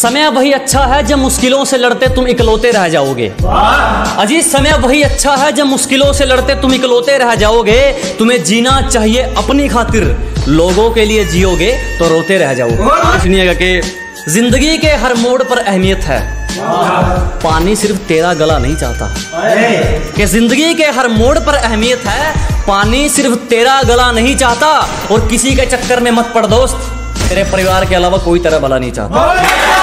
समय वही अच्छा है जब मुश्किलों से लड़ते तुम इकलौते रह जाओगे। अजीत समय वही अच्छा है जब मुश्किलों से लड़ते तुम इकलौते रह जाओगे। तुम्हें जीना चाहिए अपनी खातिर। लोगों के लिए जियोगे तो रोते रह जाओगे कि ज़िंदगी के हर मोड़ पर अहमियत है। पानी सिर्फ़ तेरा गला नहीं चाहता। कि ज़िंदगी के हर मोड़ पर अहमियत है, पानी सिर्फ़ तेरा गला नहीं चाहता। और किसी के चक्कर में मत पड़ दोस्त, तेरे परिवार के अलावा कोई तरह भला नहीं चाहता।